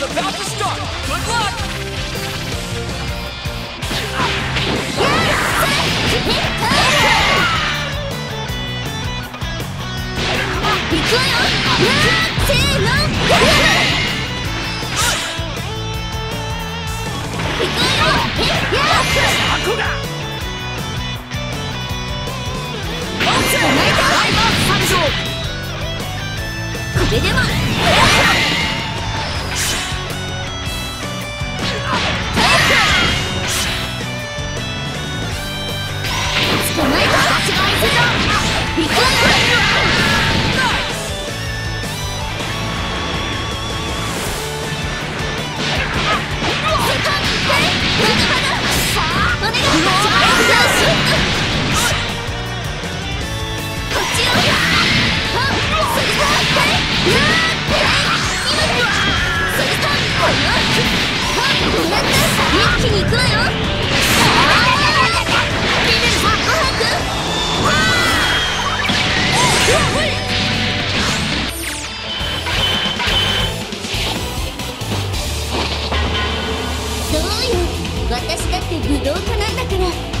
about to start. Good luck. 行くわよせーの行くわよ箱が。捕まえたライバー参上。これでもそうよ。私だって武道家なんだから。